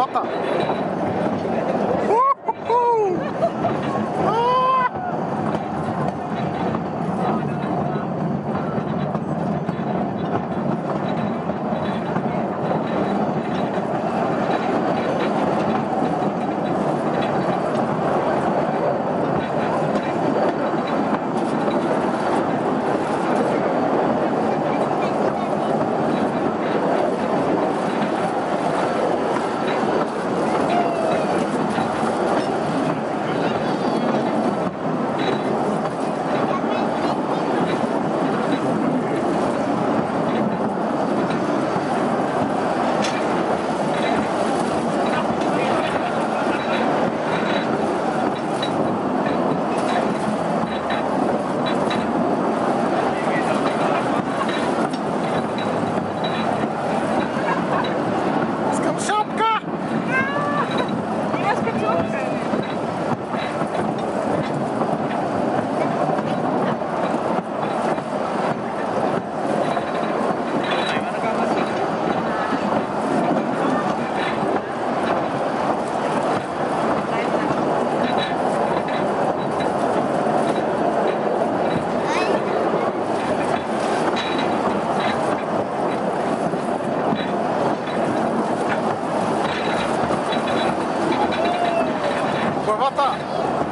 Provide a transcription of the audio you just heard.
Toca. った。